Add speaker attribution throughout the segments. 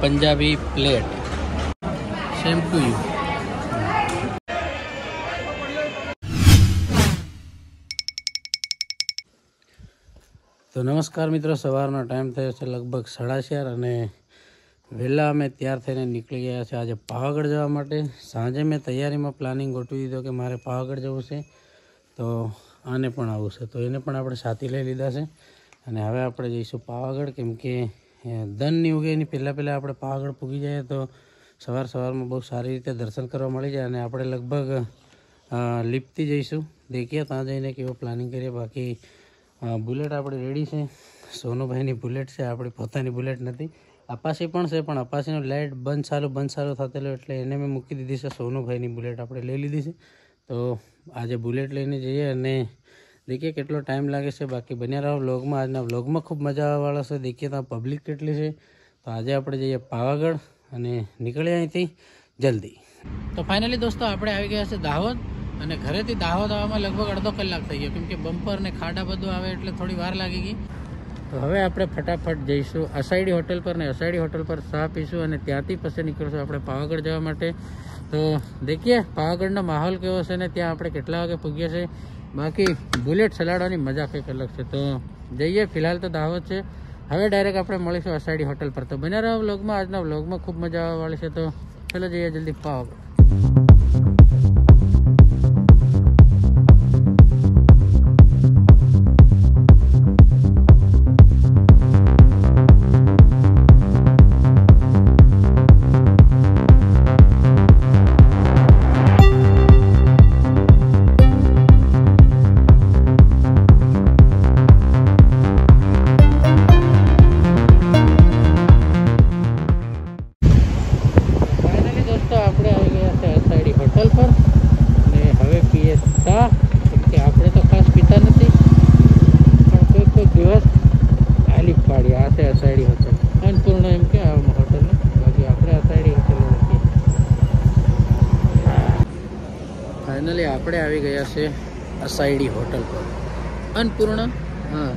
Speaker 1: Punjabi plate same to you તો નમસ્કાર મિત્રો, સવારનો ટાઈમ થયો છે લગભગ સાડા ચાર અને વહેલા અમે તૈયાર થઈને નીકળી ગયા છે આજે પાવાગઢ જવા માટે. સાંજે મેં તૈયારીમાં પ્લાનિંગ ગોઠવી દીધો કે મારે પાવાગઢ જવું છે. તો આને પણ આવું છે. તો એને પણ આપણે સાથી લઈ લીધા છે. અને હવે આપણે જઈશું પાવાગઢ. કેમ કે દન નહીં ઉગે એની પહેલાં પહેલાં આપણે પાવાગઢ પૂગી જઈએ તો સવાર સવારમાં બહુ સારી રીતે દર્શન કરવા મળી જાય અને આપણે લગભગ લીપતી જઈશું. દેખીએ ત્યાં જઈને કેવો પ્લાનિંગ કરીએ. બાકી બુલેટ આપણી રેડી છે. સોનુભાઈની બુલેટ છે. આપણી પોતાની બુલેટ નથી. અપાસી પણ છે, પણ અપાસીનો લાઇટ બંધ ચાલુ બંધ ચાલુ થતેલો એટલે એને મેં મૂકી દીધી છે, સોનુભાઈની બુલેટ આપણે લઈ લીધી છે. તો આજે બુલેટ લઈને જઈએ અને દેખીએ કેટલો ટાઈમ લાગે છે. બાકી બન્યા રહો વ્લોગમાં આજના વ્લોગમાં ખૂબ મજા આવવાવાળો છે. દેખીએ તો પબ્લિક કેટલી છે. તો આજે આપણે જઈએ પાવાગઢ અને નીકળીએ અહીંથી જલ્દી. તો ફાઇનલી દોસ્તો આપણે આવી ગયા છે દાહોદ અને ઘરેથી દાહોદ આવવામાં લગભગ અડધો કલાક થઈ ગયો, કેમ કે બમ્પર ને ખાડા બધું આવે એટલે થોડી વાર લાગી ગઈ. તો હવે આપણે ફટાફટ જઈશું. અસાઈડી હોટલ પર ને અસાઈડી હોટલ પર ચા પીશું અને ત્યાંથી પછી નીકળશું આપણે પાવાગઢ જવા માટે. તો દેખીએ, પાવાગઢનો માહોલ કેવો છે ને, ત્યાં આપણે કેટલા વાગે પૂગીએ છીએ. બાકી બુલેટ ચલાડવાની મજા કંઈક અલગ છે. તો જઈએ, ફિલહાલ તો દાહોદ છે. હવે ડાયરેક્ટ આપણે મળીશું અસાઈડી હોટલ પર. તો બન્યા રહો વ્લોગમાં. આજના વ્લોગમાં ખૂબ મજા આવવાવાળી છે. તો ચલો જઈએ જલ્દી પાવાગઢ. પાડી આ છે હોટલ. અન્નપૂર્ણ એમ કે આ હોટલ બાકી આપણે અસાઈડી હોટલ નથી. ફાઇનલી આપણે આવી ગયા છે અસાયડી હોટલ પર. અન્નપૂર્ણ? હા.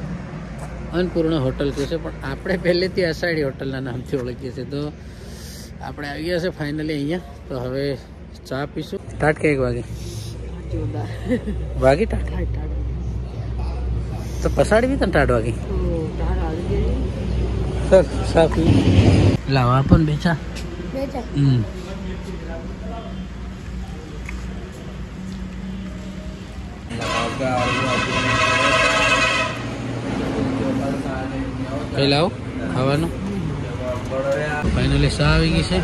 Speaker 1: અન્નપૂર્ણ હોટલ કહે છે પણ આપણે પહેલેથી અસાયડી હોટલના નામથી ઓળખીએ છીએ. તો આપણે આવી ગયા છે ફાઇનલી અહીંયા. તો હવે ચા પીશું. સ્ટાર્ટ કે એક વાગે વાગી ટાટ? તો પસાડી બી તને ટાટ વાગી? સર પી લાવા પણ બેચા હમ. કઈ લાવો ખાવાનું. ફાઇનલી ચા આવી ગઈ છે.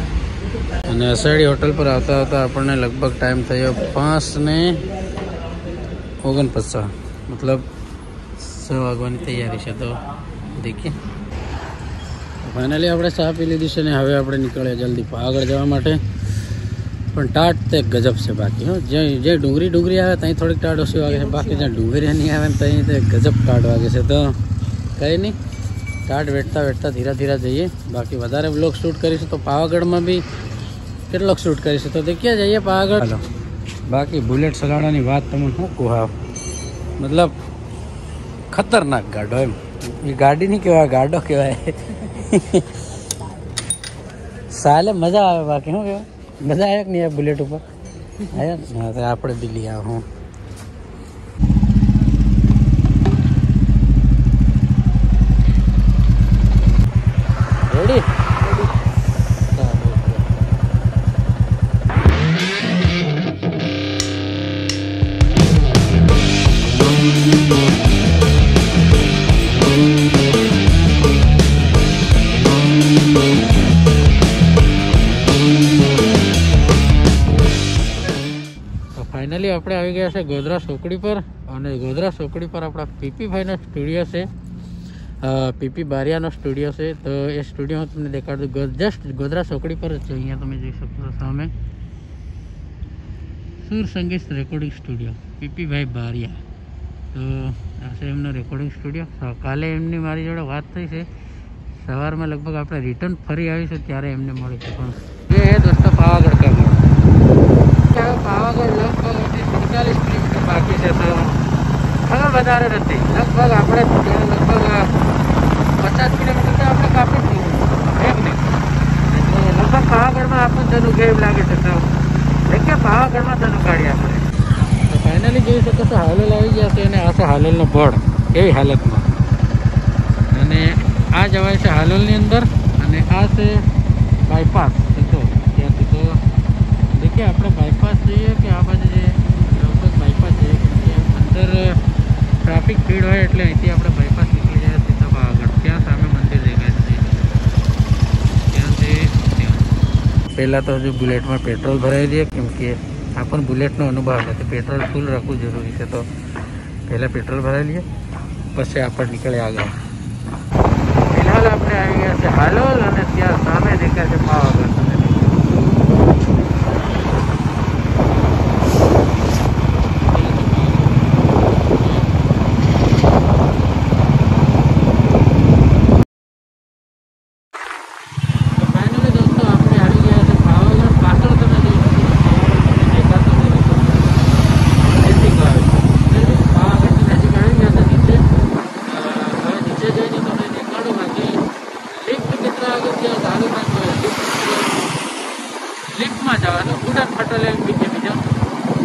Speaker 1: અને અષાઢી હોટલ પર આવતા આવતા આપણને લગભગ ટાઈમ થયો પાંચ ને ઓગણપચાસ. મતલબ સો વાગવાની તૈયારી છે. તો દેખીએ. ફાઇનલી આપણે ચા પી લીધી છે ને હવે આપણે નીકળ્યા જલ્દી આગળ જવા માટે. પણ ટાટ તે ગજબ છે બાકી, હો. જે જે ડુંગળી ડુંગળી આવે ત્યાં થોડીક ટાટ ઓછી વાગે છે. બાકી જ્યાં ડુંગળી નહીં આવે ને ત્યાં તે ગજબ ટાટ વાગે છે. તો કંઈ નહીં, ટાટ વેઠતા વેઠતા ધીરા ધીરા જઈએ. બાકી વધારે બ્લોગ શૂટ કરીશું તો પાવાગઢમાં બી કેટલોક શૂટ કરીશું. તો ક્યાં જઈએ પાવાગઢ. બાકી બુલેટ સલાડાની વાત તમને શું કહું? હા મતલબ ખતરનાક ગાડો એમ. એ ગાડી નહીં કહેવાય ગાડો કહેવાય સાલે મજા આવે બાકી, શું કહેવાય? મજા આવે કે નહીં બુલેટ ઉપર? આવ્યા આપણે દિલ્હી આવ આપણે આવી ગયા છે ગોધરા ચોકડી પર અને ગોધરા ચોકડી પર આપણા પીપીભાઈનો સ્ટુડિયો છે. પીપી બારિયાનો સ્ટુડિયો છે. તો એ સ્ટુડિયો તમને દેખાડું જસ્ટ ગોધરા ચોકડી પર જ છે. અહીંયા તમે જોઈ શકો છો સામે. સુર સંગીત રેકોર્ડિંગ સ્ટુડિયો. પીપીભાઈ બારિયા. તો આ છે એમનો રેકોર્ડિંગ સ્ટુડિયો. કાલે એમની મારી જોડે વાત થઈ છે. સવારમાં લગભગ આપણે રિટર્ન ફરી આવીશું ત્યારે એમને મળીશું. પણ એ હે દોસ્તો પાવાગઢ કા મોડ વધારે નથી. લગભગ આપણે લગભગ પચાસ કિલોમીટર તો આપણે કાપી જ દીધું. એમ નહીં. એટલે લગભગ પાવાગઢમાં આપણને ધનુ એમ લાગે છે. તો કે પાવાગઢમાં ધનુ કાઢીએ આપણે તો ફાઇનલી જોઈ શકો છો, હાલોલ આવી છે અને આ છે હાલોલનો બોર્ડ એવી હાલતમાં. અને આ જવાય છે હાલોલની અંદર અને આ છે બાયપાસ તો ત્યાંથી તો દેખીએ આપણે બાયપાસ જઈએ કે આ બાજુ જઈએ લગભગ બાયપાસ જઈએ કેમ કે અંદર ટ્રાફિક ભીડ હોય એટલે અહીંથી આપણે બાયપાસ નીકળી જાય સીધા પાવાગઢ. ત્યાં સામે મંદિર દેખાય છે. ત્યાંથી ત્યાં. પહેલાં તો હજુ બુલેટમાં પેટ્રોલ ભરાઈ દઈએ કેમ કે આ પણ બુલેટનો અનુભવ નથી પેટ્રોલ ફૂલ રાખવું જરૂરી છે. તો પહેલાં પેટ્રોલ ભરાવી લઈએ, પછી આપણે નીકળે આગળ. ફિલહાલ આપણે આવી ગયા છે હાલોલ અને ત્યાં સામે દેખાય છે પાવાગઢ તમે દેખો. તો finally દોસ્તો આપણે આવી ગયા છે પાવાગઢ પાછળ તમે જોઈ શકો છો પાવાગઢ દેખાતો નથી. નજીક આવે છે. પાવાગઢની નજીક આવી ગયા છે નીચે અ, હવે નીચે જઈને તમને દેખાડું બાકી લિફ્ટ મિત્ર આગળ ત્યાં ચાલુ થાય તો લિફ્ટમાં જવાનું ફટોલે એમ બીજે. બીજા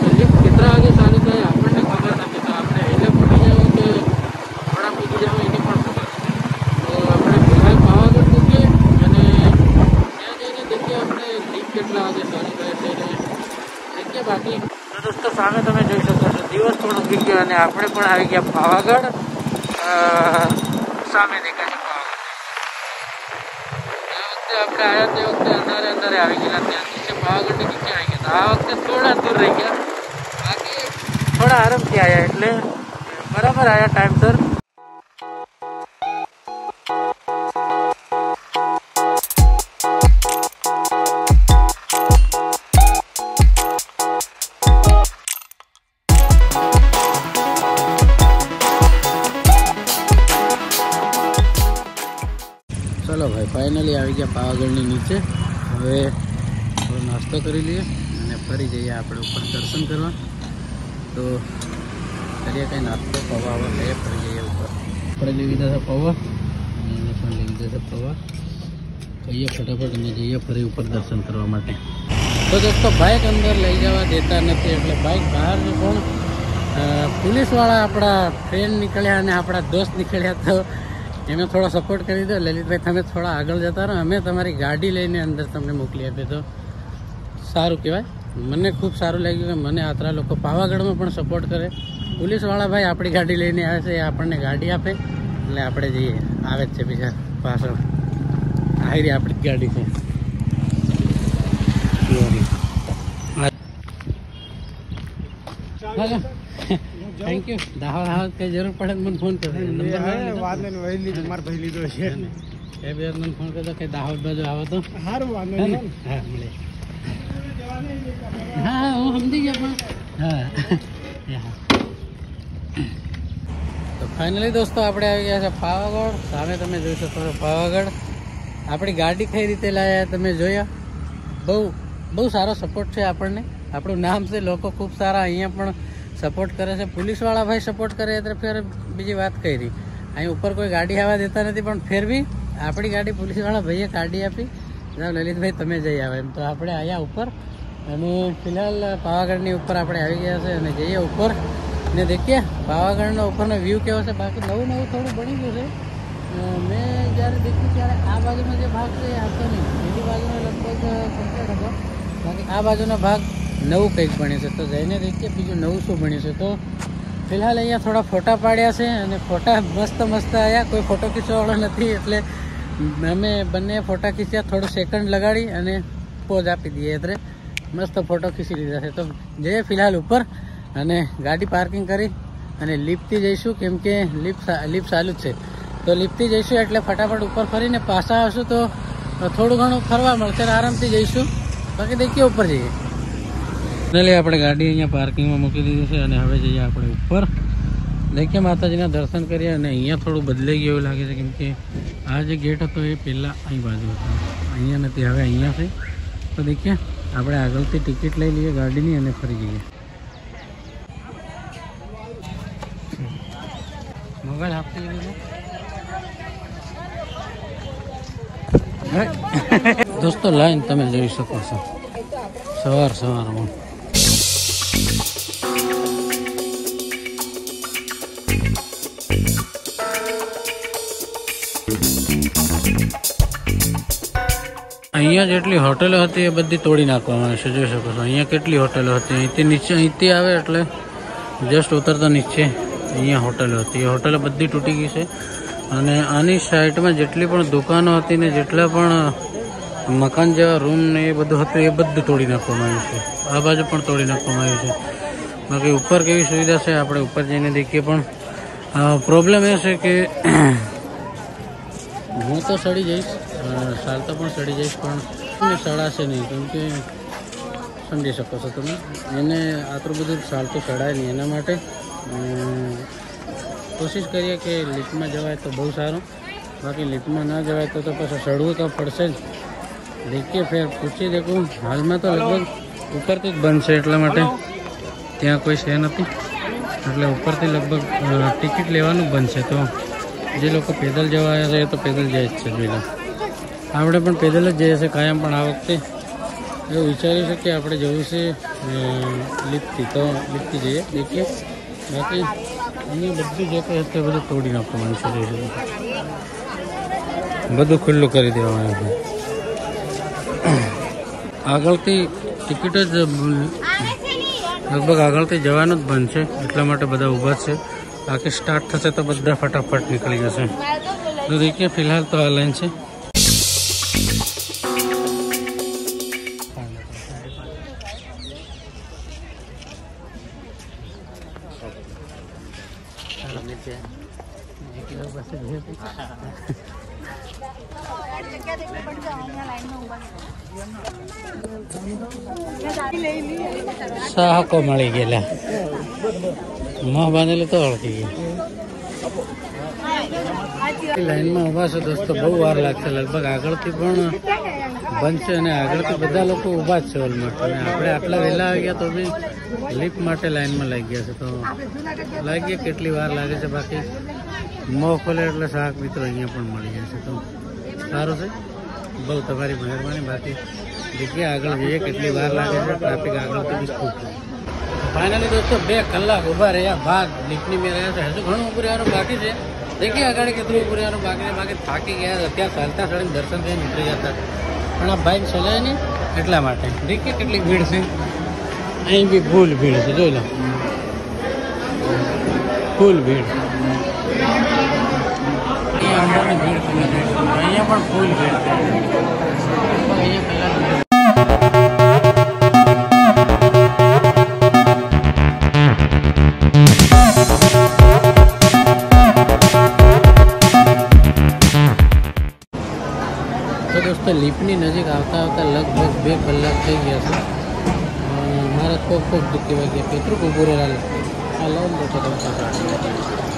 Speaker 1: એટલે કેટલા વાગે ચાલુ થાય આપણને ખબર નથી તો આપણે એટલે પડી જાવ કે થોડા મૂકી જાવ એની પણ ખબર તો આપણે ફિલહાલ પાવાગઢ મૂકીએ અને ત્યાં જઈને દેખીએ આપણે લીક કેટલા વાગે ચાલુ થાય છે દેખીએ બાકી. તો દોસ્તો સામે તમે જોઈ શકો છો દિવસ થોડો ઉગી ગયો અને આપણે પણ આવી ગયા પાવાગઢ. સામે દેખાય પાવાગઢ. આ વખતે આપણે આવ્યા તે વખતે અંધારે અંધારે આવી ગયેલા ત્યાં. નીચે પાવાગઢની થોડા દૂર રહી ગયા. થોડા આરામથી આવ્યા એટલે બરાબર આવ્યા ટાઈમસર ચલો ભાઈ ફાઇનલી આવી ગયા પાવાગઢની નીચે. હવે નાસ્તો કરી લઈએ અને ફરી જઈએ આપણે ઉપર દર્શન કરવા. તો કરીએ કંઈ નાસ્તો પૌવા આવા લઈએ ફરી જઈએ ઉપર. આપણે લઈ લીધા છે પૌવા. અને એને પણ લઈ લીધા છે પૌવા. કહીએ ફટાફટ અને જઈએ ફરી ઉપર દર્શન કરવા માટે. તો દોસ્તો બાઇક અંદર લઈ જવા દેતા નથી એટલે બાઇક બહાર પણ પોલીસવાળા આપણા ફ્રેન્ડ નીકળ્યા અને આપણા દોસ્ત નીકળ્યા. તો એમને થોડો સપોર્ટ કરી દો. લલિતભાઈ તમે થોડા આગળ જતા રહો. અમે તમારી ગાડી લઈને અંદર તમને મોકલી આપીએ તો સારું કહેવાય. મને ખૂબ સારું લાગ્યું કે મને આતરા લોકો પાવાગઢમાં પણ સપોર્ટ કરે. પોલીસવાળા ભાઈ આપણી ગાડી લઈને આવે છે એ આપણને ગાડી આપે. એટલે આપણે જઈએ. આવે જ છે બીજા પાછળ. આવી આપણી ગાડી છે. થેન્ક યુ દાહોદ દાહોદ કઈ જરૂર પડે મને ફોન કરજો નંબર લઈ લીધો? એ બે મને ફોન કરજો કે દાહોદ બાજુ આવો તો. સારું વાંધો હા મળે હા હા સમજી ગયો પણ. હા. તો ફાઇનલી દોસ્તો આપણે આવી ગયા છે પાવાગઢ. સામે તમે જોઈ શકો છો પાવાગઢ. આપણી ગાડી કઈ રીતે લાયા તમે જોયા? બહુ બહુ સારો સપોર્ટ છે આપણને. આપણું નામ છે, લોકો ખૂબ સારા અહીંયા પણ સપોર્ટ કરે છે. પોલીસવાળા ભાઈ સપોર્ટ કરે એટલે ફેર બીજી વાત કરી. અહીં ઉપર કોઈ ગાડી આવવા દેતા નથી, પણ ફેર બી આપણી ગાડી પોલીસવાળા ભાઈએ કાઢી આપી. લલિતભાઈ, તમે જઈ આવે. એમ તો આપણે અહીંયા ઉપર. અને ફિલહાલ પાવાગઢની ઉપર આપણે આવી ગયા છે અને જઈએ ઉપર. ને દેખીએ, પાવાગઢનો ઉપરનો વ્યૂ કેવો છે? બાકી નવું નવું થોડું બની ગયું છે. મેં જ્યારે દેખ્યું ત્યારે આ બાજુનો જે ભાગ છે એ હતો નહીં. બીજી બાજુનો લગભગ કમ્પ્લીટ હતો. બાકી આ બાજુનો ભાગ નવું કંઈક બન્યું છે. તો જઈને દેખીએ, બીજું નવું શું બન્યું છે. તો ફિલહાલ અહીંયા થોડા ફોટા પાડ્યા છે અને ફોટા મસ્ત મસ્ત આવ્યા કોઈ ફોટો ખીચવાવાળો નથી, એટલે અમે બંને ફોટા ખીચ્યા, થોડું સેકન્ડ લગાડી અને પોઝ આપી દઈએ. એટલે મસ્ત ફોટો ખીચી લીધા છે. તો જઈએ ફિલહાલ ઉપર અને ગાડી પાર્કિંગ કરી અને લિફ્ટથી જઈશું, કેમ કે લિફ્ટ ચાલુ જ છે. તો લિફ્ટથી જઈશું એટલે ફટાફટ ઉપર ફરીને પાછા આવશું તો થોડું ઘણું ફરવા મળશે આરામથી જઈશું. બાકી દેખીએ ઉપર જઈએ. એટલે આપણે ગાડી અહીંયા પાર્કિંગમાં મૂકી દીધી છે અને હવે જઈએ આપણે ઉપર. દેખીએ માતાજીના દર્શન કરીએ અને અહીંયા થોડું બદલાઈ ગયું એવું લાગે છે, કેમ કે આ જે ગેટ હતો એ પહેલાં અહીં બાજુ હતો. અહીંયા નથી, હવે અહીંયા છે. તો દેખીએ. આપણે આગળથી ટિકિટ લઈ લઈએ ગાડીની અને ફરી જઈએ. મોબાઈલ આપી દીધો દોસ્તો, લાઈન તમે જોઈ શકો છો. સવાર સવારમાં. અહીંયા જેટલી હોટેલો હતી એ બધી તોડી નાખવામાં આવશે જોઈ શકો છો. અહીંયા કેટલી હોટલો હતી. અહીંથી નીચે અહીંથી આવે એટલે જસ્ટ ઉતરતા નીચે અહીંયા હોટેલો હતી. એ હોટેલો બધી તૂટી ગઈ છે. અને આની સાઈડમાં જેટલી પણ દુકાનો હતી ને જેટલા પણ મકાન જેવા રૂમ ને એ બધું હતું, એ બધું તોડી નાખવામાં આવ્યું છે. આ બાજુ પણ તોડી નાખવામાં આવ્યું છે. બાકી ઉપર કેવી સુવિધા છે? આપણે ઉપર જઈને દેખીએ પણ પ્રોબ્લેમ એ છે કે હું તો સડી જઈશ. ચાલતા પણ સડી જઈશ, પણ ચડાશે નહીં. કેમ કે સમજી શકો છો તમે. એને આટલું બધું ચાલતું સડાય નહીં એના માટે. કોશિશ કરીએ કે લિફ્ટમાં જવાય તો બહુ સારું. બાકી લિફ્ટમાં ના જવાય તો તો પછી સડવું તો પડશે જ. દેખીએ ફેર પૂછી દેખું. હાલમાં તો લગભગ ઉપરથી જ બંધ છે એટલા માટે. ત્યાં કોઈ છે નથી. એટલે ઉપરથી લગભગ ટિકિટ લેવાનું બંધ છે. તો જે લોકો પેદલ જવા આવ્યા છે તો પેદલ જાય જ છે જોઈ આપણે પણ પેદલ જ જઈએ છીએ કાયમ, પણ આ વખતે એવું વિચાર્યું છે કે આપણે જવું છે લીપથી તો લીપથી જઈએ દેખીએ બાકી અહીંયા બધું જે કંઈ હતું બધું તોડી નાખવાનું છે. બધું ખુલ્લું કરી દેવાનું છે. આગળથી ટિકિટ જ લગભગ આગળથી જવાનું જ બંધ છે. એટલા માટે બધા ઊભા છે. બાકી સ્ટાર્ટ થશે તો બધા ફટાફટ નીકળી જશે. તો દેખીએ, ફિલહાલ તો આ લાઈન છે. સાહકો મળી ગયેલા. મોં બાંધેલું તો ઓળખી ગયો. લાઈનમાં ઊભા છે દોસ્તો, બહુ વાર લાગશે. લગભગ આગળથી પણ છે અને આગળથી બધા લોકો ઊભા જ છે ઓલમોસ્ટ અને આપણે આટલા વહેલા આવી ગયા તો બી લિફ્ટ માટે લાઈનમાં લાગી ગયા છે. તો લાગીએ કેટલી વાર લાગે છે બાકી? મોં ખોલે એટલે શાક મિત્રો અહીંયા પણ મળી જશે તો સારું છે. બહુ તમારી મહેરબાની. બાકી જગ્યા આગળ જઈએ કેટલી વાર લાગે છે. ટ્રાફિક આગળ તો બી ખૂબ ફાઇનલી દોસ્તો, બે કલાક ઊભા રહ્યા. બાદ લિફ્ટની મેં રહ્યા છે. હજુ ઘણું ઊભું રહેવાનું બાકી છે. દેખીએ આગળ કેટલું ઊભું રહેવાનું બાકી છે. બાકી થાકી ગયા અત્યારે ચાલતા ચાલીને દર્શન થઈને નીકળી જતા પણ આ બાઇક ચલાય ને એટલા માટે. દેખીએ કેટલી ભીડ છે. અહીં બી ફૂલ ભીડ છે. જોઈ લો. ફૂલ ભીડ. અંદરની ભીડ તમને જોઈ અહીંયા પણ ફૂલ ભીડ લીપની નજીક આવતા આવતા લગભગ બે કલાક થઈ ગયા છે. મારા ખૂબ ખૂબ દુઃખી વાગ્યા. પિતૃ રહેલા આ લાઈન બેઠો તમે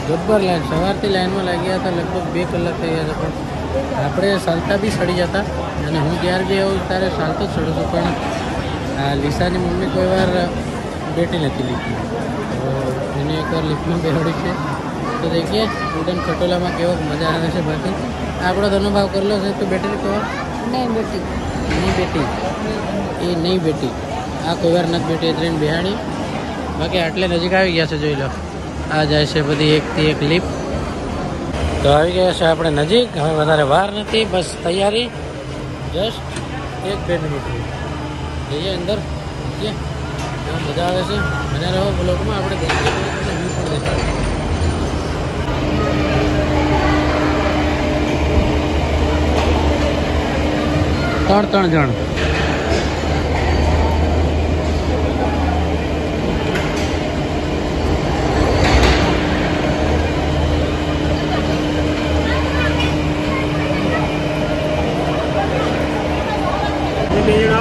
Speaker 1: જબ્બર લાઈન સવારથી લાઈનમાં લાગ્યા હતા લગભગ બે કલાક થઈ ગયા હતા પણ આપણે ચાલતા બી સડી જતા અને હું જ્યારે બી આવું ત્યારે ચાલતો જ સડું છું પણ આ લીસાની મમ્મી કોઈ વાર બેઠી નથી લીધી. એને એકવાર લિફ્ટમાં બેહડી છે. તો દેખીએ ઉડન ખટોલામાં કેવો મજા આવે છે બાકી આપણો અનુભવ કરેલો છે? તો બેટરી કહો નહીં બેટી. નહીં બેટી? એ નહીં બેટી. આ કોઈ વાર નથી બેટી ટ્રેન બિહાડી. બાકી આટલે નજીક આવી ગયા છે, જોઈ લો. આ જાય છે બધી એકથી એક લીપ તો આવી ગયા છે આપણે નજીક. હવે વધારે વાર નથી, બસ તૈયારી. જસ્ટ એક બે મિનિટ જઈએ અંદર. મજા આવે છે. મને રહો બ્લોકમાં આપણે પણ ત્રણ ત્રણ જણ.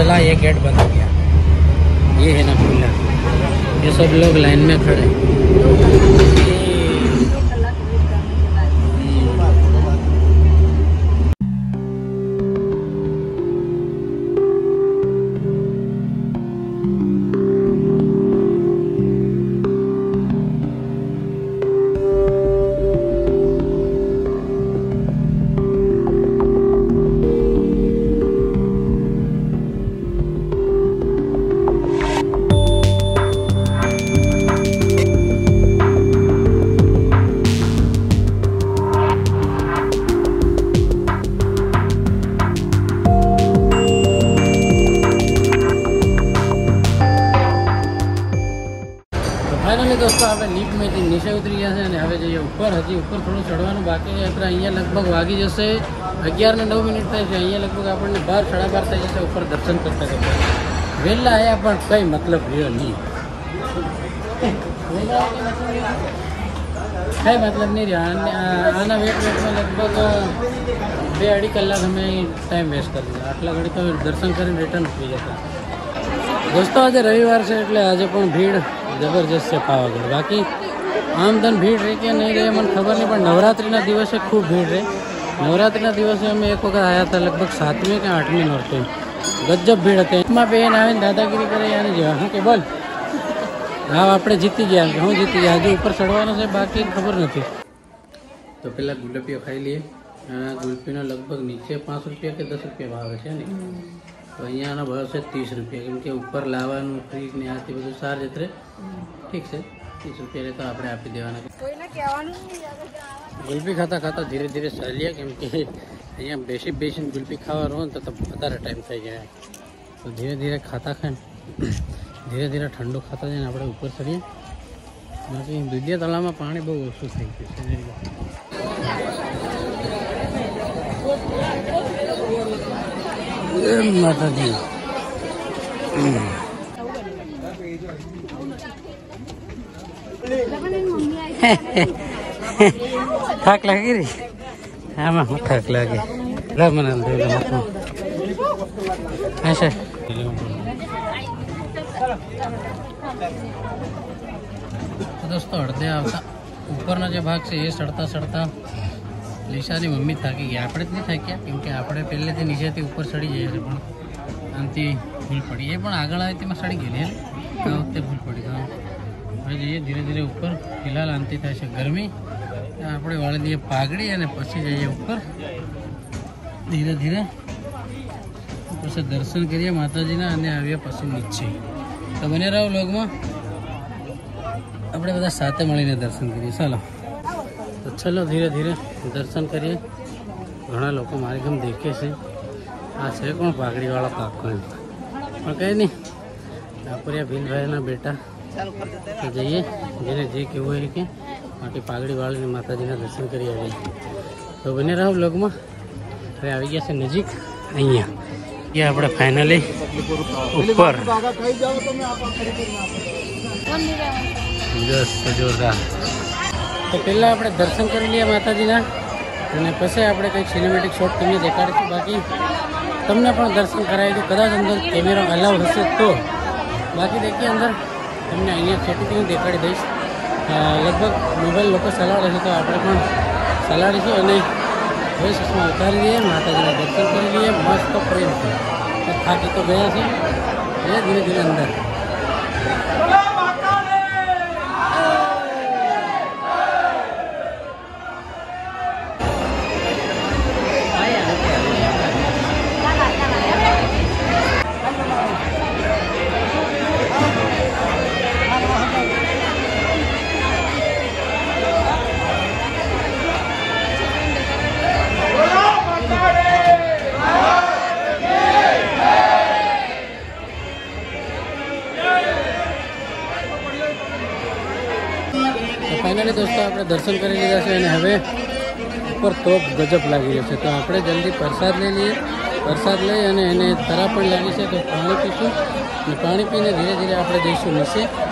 Speaker 1: चला ये गेट बंद हो गया ये है ना खुला ये सब लोग लाइन में खड़े નીચે ઉતરી ગયા છે અને હવે જઈએ ઉપર હજી ઉપર થોડું ચડવાનું બાકી છે અહીંયા લગભગ વાગી જશે. અગિયાર ને નવ મિનિટ થાય છે, અહીંયા લગભગ આપણને બાર, સાડા બાર થઈ જશે ઉપર દર્શન કરતા કરતા. વહેલા આવ્યા પણ કંઈ મતલબ રહ્યો નહીં. કંઈ મતલબ નહીં રહ્યો. આને- આના વેટ વેટમાં લગભગ બે અઢી કલાક અમે ટાઈમ વેસ્ટ કરી દીધો. આટલા ઘડી તો દર્શન કરીને રિટર્ન થઈ જતા. દોસ્તો, આજે રવિવાર છે એટલે આજે પણ ભીડ જબરજસ્ત છે પાવાગઢ. બાકી આમ ધન ભીડ રહે કે નહીં રહે મને ખબર નહીં, પણ નવરાત્રિના દિવસે ખૂબ ભીડ રહે. નવરાત્રિના દિવસે અમે એક વખત આવ્યા હતા લગભગ સાતમી કે આઠમી નોરતે. ગજબ ભીડ હતી. એમાં બેન આવીને દાદાગીરી કરે આની જેવા હા કે બોલ. હા, આપણે જીતી ગયા. હું જીતી ગયા. હજુ ઉપર ચડવાનું છે, બાકી ખબર નથી. તો પેલા ગુલાબીઓ ખાઈ લઈએ. આ ગુલપીનો લગભગ નીચે પાંચ રૂપિયા કે દસ રૂપિયા ભાવે છે ને? તો અહીંયાનો ભાવ છે ત્રીસ રૂપિયા. કેમ કે ઉપર લાવવાનું ફ્રીજ ને આથી બધું ચાર્જ એટલે ઠીક છે. ત્રીસ તો આપણે આપી દેવાના. ગુલ્ફી ખાતા ખાતા ધીરે ધીરે ચાલીએ કેમ કે અહીંયા બેસી બેસીને ગુલ્ફી ખાવા ને તો તો વધારે ટાઈમ થઈ જાય. તો ધીરે ધીરે ખાતા ખાઈને ધીરે ધીરે ઠંડુ ખાતા જઈને આપણે ઉપર ચડીએ બાકી દુધિયા તળાવમાં પાણી બહુ ઓછું થઈ ગયું છે માતાજી. થાક લાગી રહી? આમાં હું થાક લાગે? લા મને હાલ દે હાથમાં. હા સર તો દોસ્તો, અડધે આવતા. ઉપરનો જે ભાગ છે, એ સડતા સડતા લીસાની મમ્મી થાકી ગયા આપણે જ નહીં થાક્યા, કેમ કે આપણે પહેલેથી નીચેથી ઉપર ચડી જઈએ છીએ, પણ આનાથી ભૂલ પડી. એ પણ આગળ આવે તેમાં સડી ગયેલી આ વખતે ભૂલ પડી. હવે જઈએ ધીરે ધીરે ઉપર. ફિલહાલ આંતિ થાય છે ગરમી. આપણે વાળી દઈએ પાઘડી અને પછી જઈએ ઉપર. ધીરે ધીરે. પછી દર્શન કરીએ માતાજીના અને આવ્યા પછી નીચે. તો બને રહો લોગમાં આપણે બધા સાથે મળીને દર્શન કરીએ. ચાલો. તો ચલો ધીરે ધીરે દર્શન કરીએ. ઘણા લોકો મારી ગમ દેખે છે. આ છે કોણ? પાઘડીવાળા કાકો પણ કંઈ નહીં. કાપરિયા ભીલભાઈના બેટા. જઈએ જેને જે કહેવું હોય કે બાકી પાઘડી વાળીને માતાજીના દર્શન કરી આવીએ તો બને રહો બ્લોગમાં હવે આવી ગયા છે નજીક અહીંયા ગયા આપણે ફાઇનલી ઉપર જસ જોરદાર તો પહેલાં આપણે દર્શન કરી લઈએ માતાજીના અને પછી આપણે કંઈક સિનેમેટિક શોટ તમને દેખાડીશું બાકી તમને પણ દર્શન કરાવી દઉં કદાચ અંદર કેમેરો અલાઉ હશે તો બાકી દેખીએ અંદર તમને અહીંયા સેટિંગ દેખાડી દઈશ. લગભગ મોબાઈલ લોકો ચલાવે છે તો આપણે પણ સલાડીશું અને હવે સુષ્મા ઉતારી દઈએ, માતાજીના દર્શન કરી લઈએ. મસ્ત પ્રેમથી. થાકી તો ગયા છે. ધીરે ધીરે અંદર. ફાઇનલી દોસ્તો આપણે દર્શન કરી લીધા છે અને હવે ઉપર તોપ ગજબ લાગી રહ્યો છે. તો આપણે જલ્દી પ્રસાદ લઈ લઈએ. પ્રસાદ લઈ અને એને તરા પણ લાગી છે. તો પાણી પીશું. અને પાણી પીને ધીરે ધીરે આપણે જઈશું નીચે.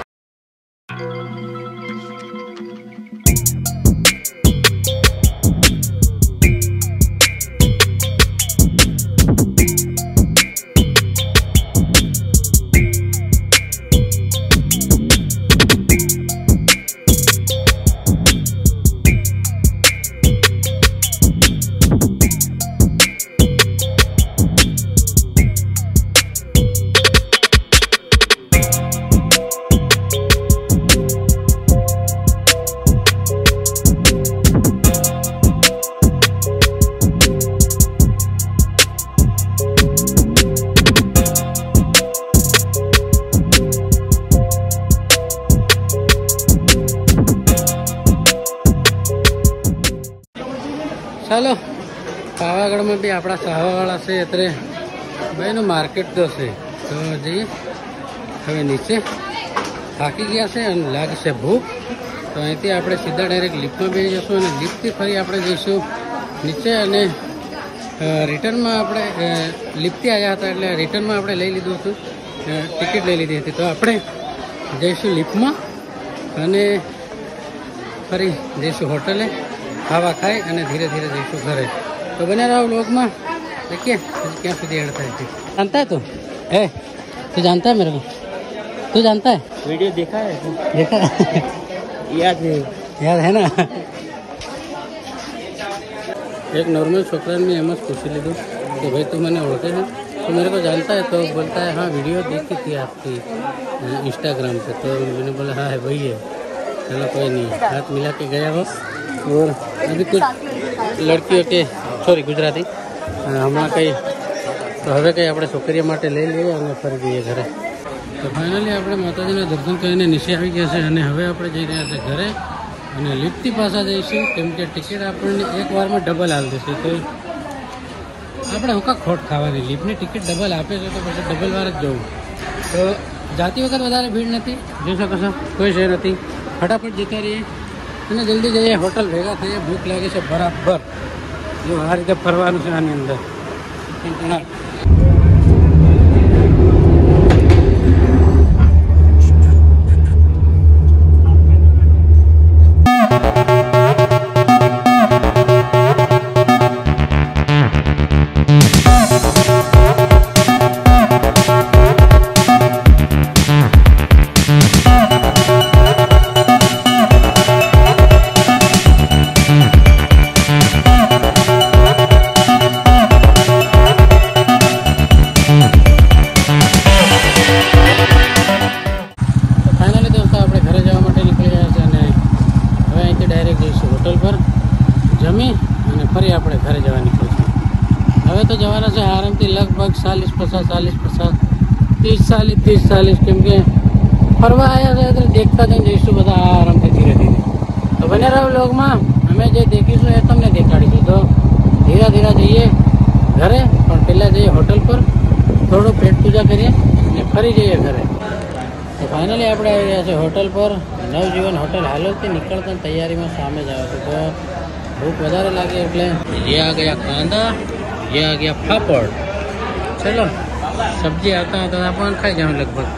Speaker 1: ચાલો, પાવાગઢમાં બી આપણા સાવાવાળા છે અત્યારે ભાઈનું માર્કેટ તો છે. તો જઈએ. હવે નીચે થાકી ગયા છે અને લાગશે ભૂખ. તો અહીંથી આપણે સીધા ડાયરેક્ટ લિફ્ટમાં બેસી જશું અને લિફ્ટથી ફરી આપણે જઈશું નીચે અને રિટર્નમાં આપણે લિફ્ટથી આવ્યા હતા એટલે રિટર્નમાં આપણે લઈ લીધું હતું. ટિકિટ લઈ લીધી હતી. તો આપણે જઈશું લિફ્ટમાં અને ફરી જઈશું હોટલે. હવા ખાય धीरे धीरे जैसे घरे तो बने रहो लोग બ્લોગમાં देखिए क्या फिर एड था जानता है तू है तू जानता है मेरे को तू जानता है
Speaker 2: वीडियो देखा है तू
Speaker 1: देखा
Speaker 2: याद है
Speaker 1: याद है ना एक नॉर्मल छोकरा ने एम पूछ ली कि भाई तू मैंने ओढ़ते हैं तो मेरे को जानता है तो बोलता है हाँ वीडियो देखी थी आपकी इंस्टाग्राम पे तो मैंने बोला हाँ है वही है चलो कोई नहीं हाथ मिला के गया बस और अभी कुछ लड़कियों के સોરી ગુજરાતી અ, હમણાં કંઈ તો હવે કંઈ આપણે છોકરીઓ માટે લઈ લઈએ અને ફરી જઈએ ઘરે તો ફાઇનલી આપણે માતાજીના દર્શન કરીને નીચે આવી ગયા છે અને હવે આપણે જઈ રહ્યા છે ઘરે અને લિફ્ટથી પાછા જઈશું કેમ કે ટિકિટ આપણને એક વારમાં ડબલ હાલ દેશે તો આપણે હું કા ખોટ ખાવાની લિફ્ટની ટિકિટ ડબલ આપે છે તો પછી ડબલ વાર જ જવું તો જાતી વખત વધારે ભીડ નથી જોઈ શકો છો કોઈ છે નથી ફટાફટ જતા રહીએ અને જલ્દી જઈએ હોટલ ભેગા થઈએ, ભૂખ લાગે છે બરાબર. જો આ રીતે ફરવાનું છે આની અંદર. લગભગ ચાલીસ પચાસ ચાલીસ પચાસ ત્રીસ ચાલીસ ત્રીસ ચાલીસ કેમ કે ફરવા આવ્યા છે એટલે દેખતા જઈને જઈશું બધા આરામથી ધીરે ધીરે તો બને રહો લોગમાં અમે જે દેખીશું એ તમને દેખાડીશું તો ધીરે ધીરે જઈએ ઘરે પણ પહેલાં જઈએ હોટલ પર થોડું પેટ પૂજા કરીએ અને ફરી જઈએ ઘરે તો ફાઇનલી આપણે આવી રહ્યા છે હોટલ પર નવજીવન હોટલ હાલોલથી નીકળતા તૈયારીમાં સામે જ આવે છે તો ભૂખ વધારે લાગી એટલે ये आ गया कांदा ये आ गया पापड़ चलो सब्जी આવતા આવતા આપણે ખાઈ જાઉં લગભગ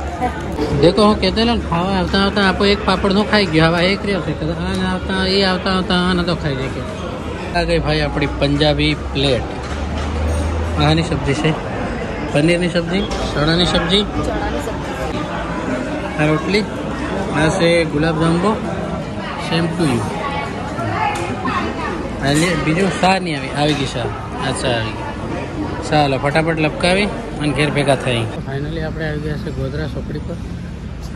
Speaker 1: દેખો હું કહેતો ને ખાવા આવતા આવતા આપો એક પાપડ નો ખાઈ ગયો હવે એક રહ્યો છે તો આને આવતા એ આવતા આવતા આને તો ખાઈ જાય આ ગઈ ભાઈ આપણી પંજાબી પ્લેટ આની સબ્જી છે પનીરની સબ્જી ચણાની સબ્જી આ રોટલી આ છે ગુલાબ જાંબુ સેમ ટુ યુ એટલે બીજું શા નહીં આવી આવી ગઈ શા અચ્છા આવી ગઈ ચાલો, ફટાફટ લપકાવી અને ઘેર ભેગા થઈ. ફાઇનલી આપણે આવી ગયા છે ગોધરા ચોકડી પર.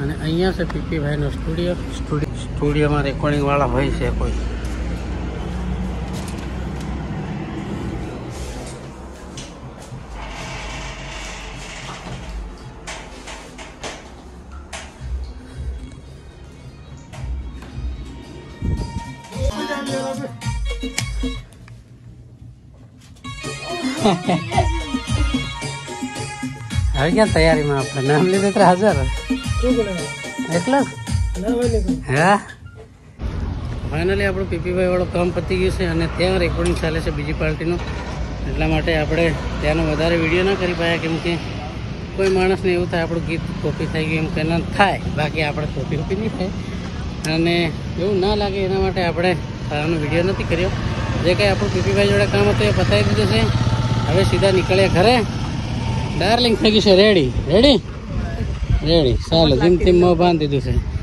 Speaker 1: અને અહીંયા છે પીપીભાઈનો સ્ટુડિયો. સ્ટુડિયો સ્ટુડિયોમાં રેકોર્ડિંગવાળા હોય છે કોઈ. આવી ક્યાં તૈયારીમાં આપણે? નામ લીધે તો હાજર. એકલો હા? ફાઇનલી આપણું પીપીભાઈ વાળું કામ પતી ગયું છે અને ત્યાં રેકોર્ડિંગ ચાલે છે બીજી પાર્ટીનું. એટલા માટે આપણે ત્યાંનો વધારે વીડિયો ના કરી પાયા કેમ કે કોઈ માણસને એવું થાય આપણું ગીત કોપી થઈ ગયું એમ કે ના થાય. બાકી આપણે કોપી કોપી નહીં થાય. અને એવું ના લાગે એના માટે આપણે આનો વીડિયો નથી કર્યો. જે કંઈ આપણું પીપીભાઈ જોડે કામ હતું એ પતાવી દીધું છે. હવે સીધા નીકળ્યા ઘરે. ડાર્લિંગ થઈ ગયું છે રેડી રેડી રેડી ચાલો જીમ તેમ મોં બાંધી દીધું છે.